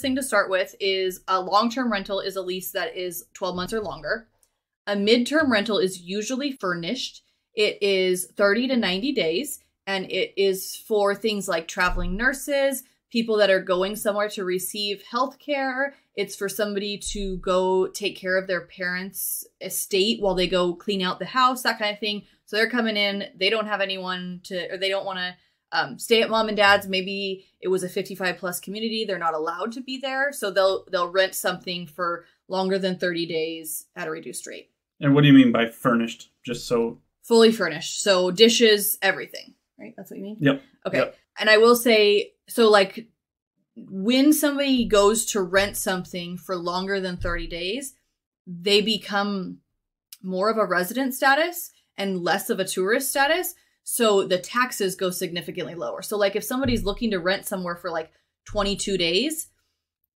thing to start with is a long-term rental is a lease that is 12 months or longer. A midterm rental is usually furnished. It is 30 to 90 days and it is for things like traveling nurses, people that are going somewhere to receive health care. It's for somebody to go take care of their parents' estate while they go clean out the house, that kind of thing. So they're coming in, they don't have anyone to, or they don't want to um, stay at mom and dad's. Maybe it was a 55 plus community; they're not allowed to be there, so they'll they'll rent something for longer than 30 days at a reduced rate. And what do you mean by furnished? Just so fully furnished, so dishes, everything right? That's what you mean? Yep. Okay. Yep. And I will say, so like when somebody goes to rent something for longer than 30 days, they become more of a resident status and less of a tourist status. So the taxes go significantly lower. So, like, if somebody's looking to rent somewhere for like 22 days,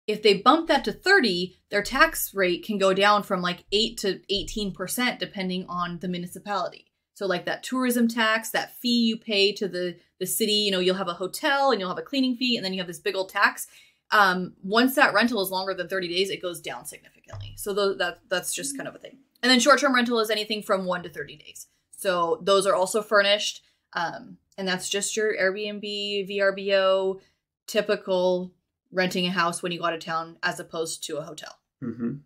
if they bump that to 30, their tax rate can go down from like 8 to 18%, depending on the municipality. So like that tourism tax, that fee you pay to the the city, you know, you'll have a hotel and you'll have a cleaning fee and then you have this big old tax. Um, once that rental is longer than 30 days, it goes down significantly. So th- that that's just kind of a thing. And then short-term rental is anything from 1 to 30 days. So those are also furnished. Um, and that's just your Airbnb, VRBO, typical renting a house when you go out of town as opposed to a hotel. Mm-hmm.